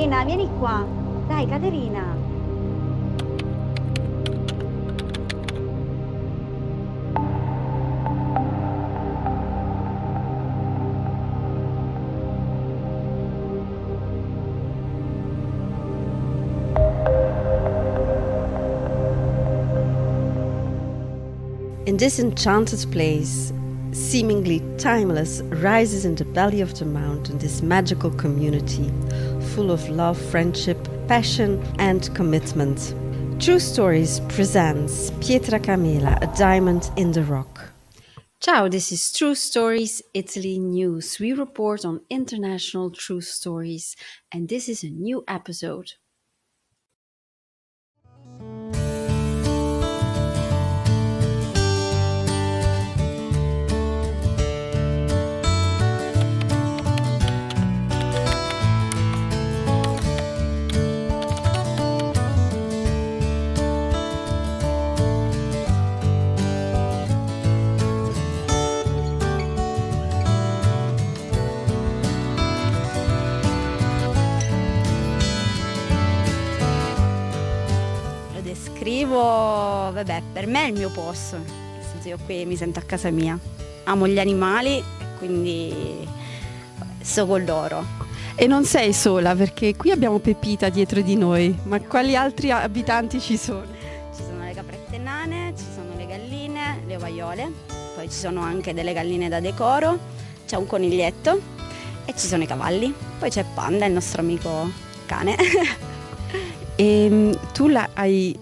Caterina? Vieni qua. Dai, Caterina. In this enchanted place, seemingly timeless, rises in the belly of the mountain this magical community, full of love, friendship, passion, and commitment. True Stories presents Pietra Camela, a diamond in the rock. Ciao, this is True Stories Italy News. We report on international true stories, and this is a new episode. Vabbè, per me è il mio posto, nel senso io qui mi sento a casa mia. Amo gli animali quindi sto con loro. E non sei sola perché qui abbiamo Pepita dietro di noi, ma quali altri abitanti ci sono? Ci sono le caprette nane, ci sono le galline, le ovaiole, poi ci sono anche delle galline da decoro, c'è un coniglietto e ci sono i cavalli. Poi c'è Panda, il nostro amico cane. E mm, tu la- hai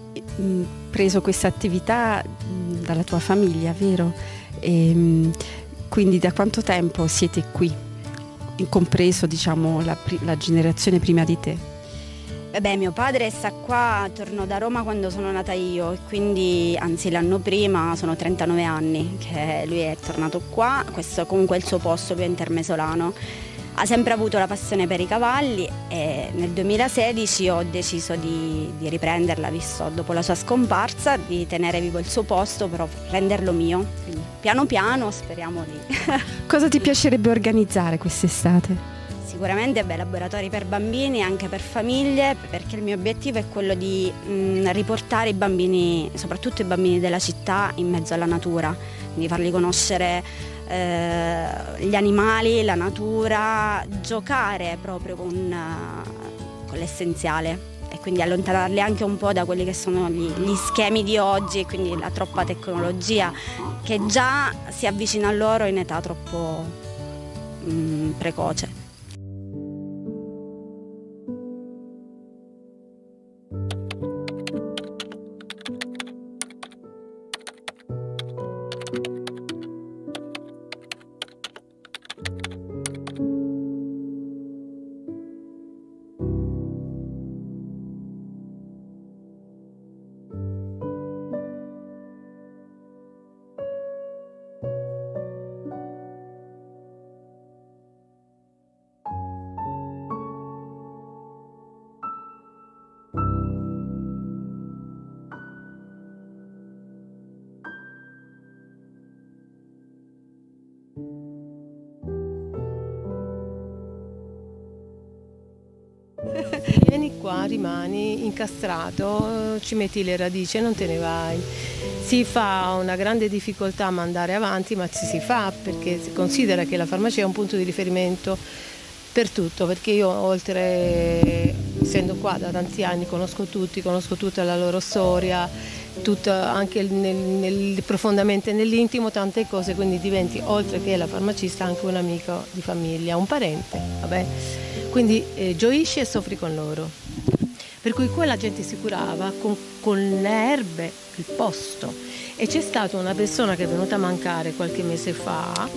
preso questa attività dalla tua famiglia, vero? E, mm, quindi da quanto tempo siete qui? Compreso, diciamo, la, la generazione prima di te. Vabbè, mio padre sta qua, tornò da Roma quando sono nata io quindi, anzi l'anno prima, sono 39 anni che lui è tornato qua, questo comunque è il suo posto, lui è intermesolano. Ha sempre avuto la passione per i cavalli e nel 2016 ho deciso di, di riprenderla, visto dopo la sua scomparsa, di tenere vivo il suo posto, però renderlo mio. Quindi piano piano speriamo di... Cosa ti piacerebbe organizzare quest'estate? Sicuramente beh, laboratori per bambini, anche per famiglie, perché il mio obiettivo è quello di mh, riportare i bambini, soprattutto i bambini della città, in mezzo alla natura, quindi farli conoscere eh, gli animali, la natura, giocare proprio con, eh, con l'essenziale e quindi allontanarli anche un po' da quelli che sono gli, gli schemi di oggi e quindi la troppa tecnologia che già si avvicina a loro in età troppo mh, precoce. Qua, rimani incastrato, ci metti le radici e non te ne vai. Si fa una grande difficoltà a mandare avanti, ma ci si fa perché si considera che la farmacia è un punto di riferimento per tutto, perché io oltre, essendo qua da tanti anni, conosco tutti, conosco tutta la loro storia, tutto anche nel- nel- profondamente nell'intimo tante cose, quindi diventi oltre che la farmacista anche un amico di famiglia, un parente, vabbè. Quindi eh, gioisci e soffri con loro. Per cui qua la gente si curava con, con le erbe il posto e c'è stata una persona che è venuta a mancare qualche mese fa,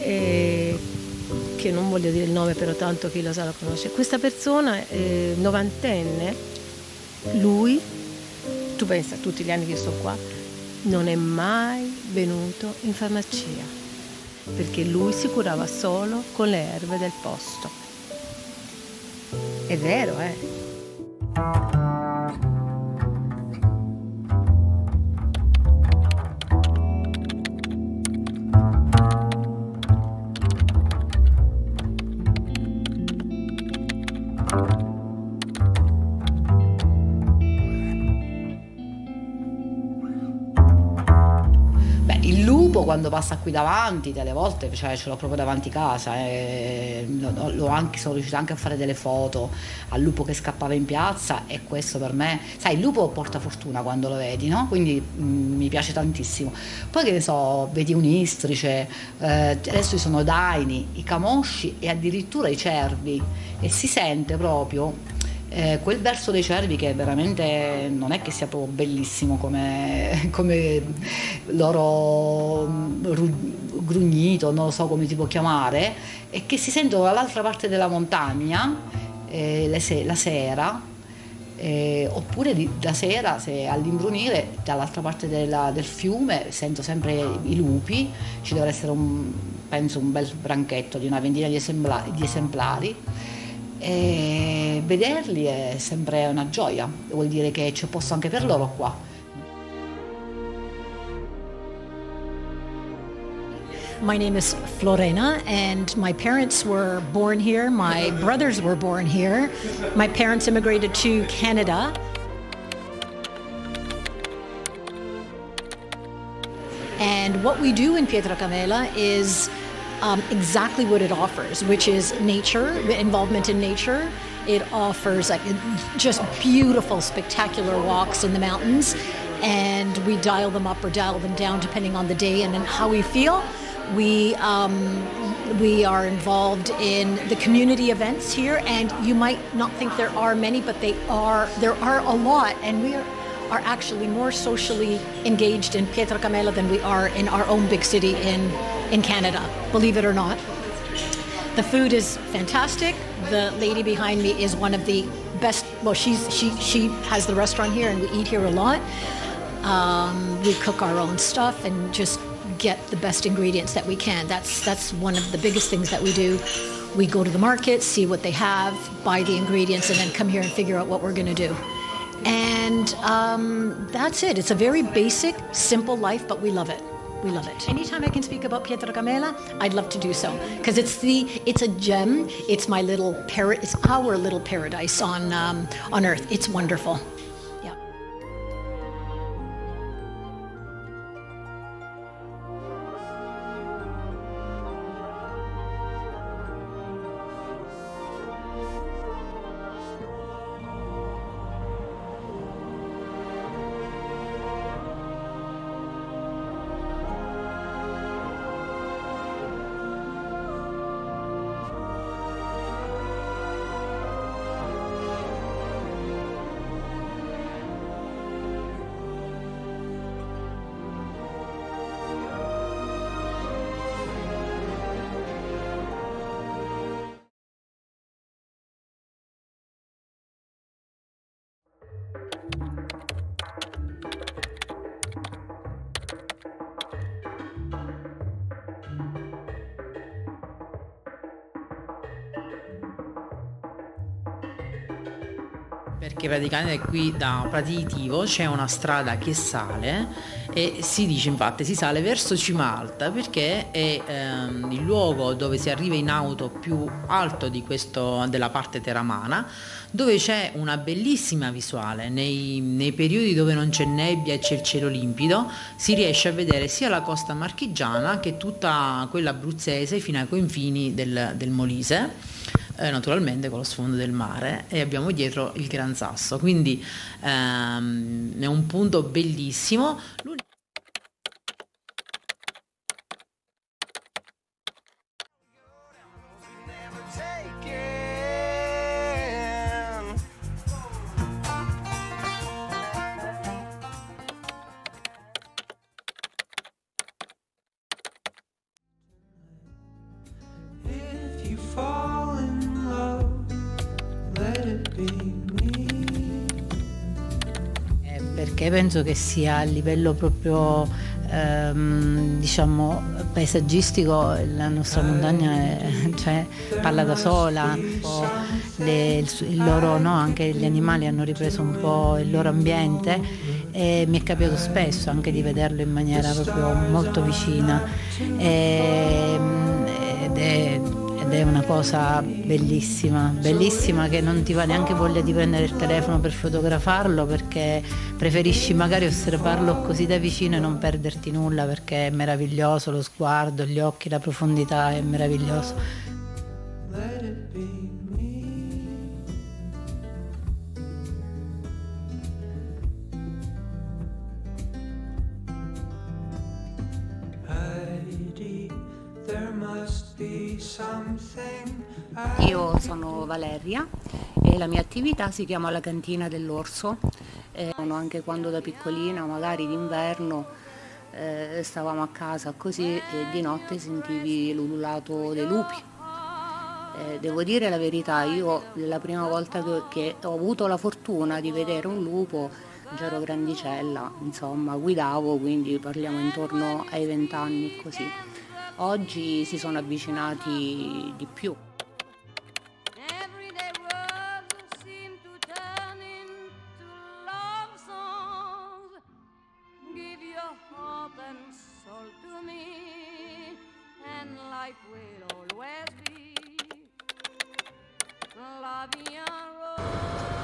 eh, che non voglio dire il nome però tanto chi lo sa lo conosce. Questa persona, eh, novantenne, lui, tu pensa tutti gli anni che sto qua, non è mai venuto in farmacia perché lui si curava solo con le erbe del posto. È vero, eh? Quando passa qui davanti, delle volte cioè, ce l'ho proprio davanti casa, eh, anche, sono riuscita anche a fare delle foto al lupo che scappava in piazza e questo per me, sai, il lupo porta fortuna quando lo vedi, no? Quindi mh, mm, mi piace tantissimo. Poi che ne so, vedi un istrice, eh, adesso ci sono daini, i camosci e addirittura i cervi e si sente proprio eh, quel verso dei cervi che veramente non è che sia proprio bellissimo come, come loro mm, grugnito, non lo so come si può chiamare, e che si sentono dall'altra parte della montagna eh, se- la sera. Eh, oppure di, la sera se all'imbrunire dall'altra parte della, del fiume sento sempre i lupi ci deve essere un, penso un bel branchetto di una ventina di esemplari, di esemplari e vederli è sempre una gioia, vuol dire che c'è posto anche per loro qua. My name is Florena, and my parents were born here. My brothers were born here. My parents immigrated to Canada. And what we do in Pietracamela is um, exactly what it offers, which is nature, the involvement in nature. It offers like just beautiful, spectacular walks in the mountains, and we dial them up or dial them down depending on the day and how we feel. We um, we are involved in the community events here, and you might not think there are many, but they are. There are a lot, and we are are actually more socially engaged in Pietra Camela than we are in our own big city in in Canada, believe it or not. The food is fantastic. The lady behind me is one of the best. Well, she's she she has the restaurant here, and we eat here a lot. Um, we cook our own stuff and just get the best ingredients that we can. That's that's one of the biggest things that we do. We go to the market, see what they have, buy the ingredients, and then come here and figure out what we're going to do. And um, that's it. It's a very basic, simple life, but we love it. We love it. Anytime I can speak about Pietro Camela, I'd love to do so because it's the it's a gem. It's my little par- It's our little paradise on um, on earth. It's wonderful. Perché praticamente qui da Prati di Tivo c'è una strada che sale e si dice infatti si sale verso Cimalta perché è ehm, il luogo dove si arriva in auto più alto di questo, della parte teramana dove c'è una bellissima visuale. Nei, nei periodi dove non c'è nebbia e c'è il cielo limpido si riesce a vedere sia la costa marchigiana che tutta quella abruzzese fino ai confini del, del Molise eh, naturalmente con lo sfondo del mare e abbiamo dietro il Gran Sasso, quindi ehm, è un punto bellissimo. Perché penso che sia a livello proprio ehm, diciamo paesaggistico la nostra montagna è, cioè, parla da sola, le, il, loro, no, anche gli animali hanno ripreso un po' il loro ambiente e mi è capitato spesso anche di vederlo in maniera proprio molto vicina. E, ed, è, è una cosa bellissima, bellissima che non ti va neanche voglia di prendere il telefono per fotografarlo perché preferisci magari osservarlo così da vicino e non perderti nulla perché è meraviglioso lo sguardo, gli occhi, la profondità è meraviglioso. Io sono Valeria e la mia attività si chiama la cantina dell'orso. Eh, anche quando da piccolina, magari d'inverno, eh, stavamo a casa così e di notte sentivi l'ululato dei lupi. Eh, devo dire la verità, io la prima volta che ho avuto la fortuna di vedere un lupo, già ero grandicella, insomma, guidavo, quindi parliamo intorno ai vent'anni così. Oggi si sono avvicinati di più.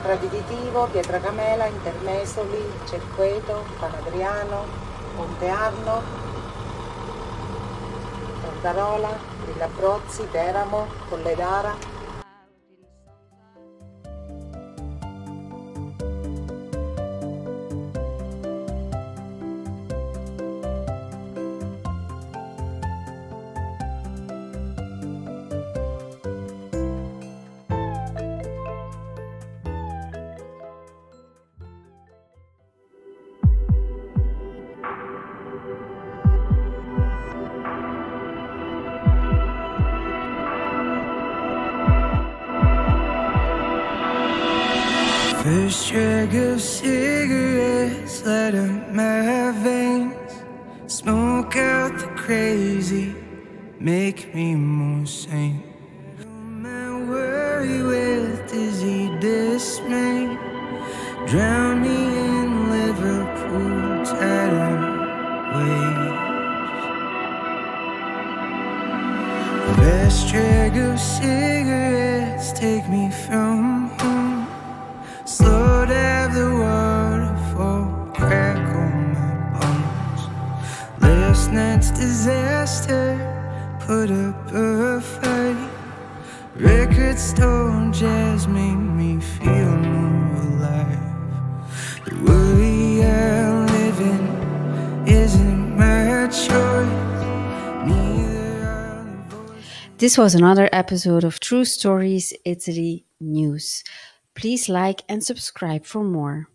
Pradititivo, Pietracamela, Intermesoli, Cerqueto, Panadriano, Ponte Arno, Ordarola, Villa Prozzi, Teramo, Colledara, First drag of cigarettes, light up my veins. Smoke out the crazy, make me more sane. My worry with dizzy dismay. Drown me in Liverpool tidal waves. First drag of cigarettes, take me from disaster put up a fight. Record store jazz made me feel more alive. The worry I live in isn't my choice. This was another episode of True Stories Italy News. Please like and subscribe for more.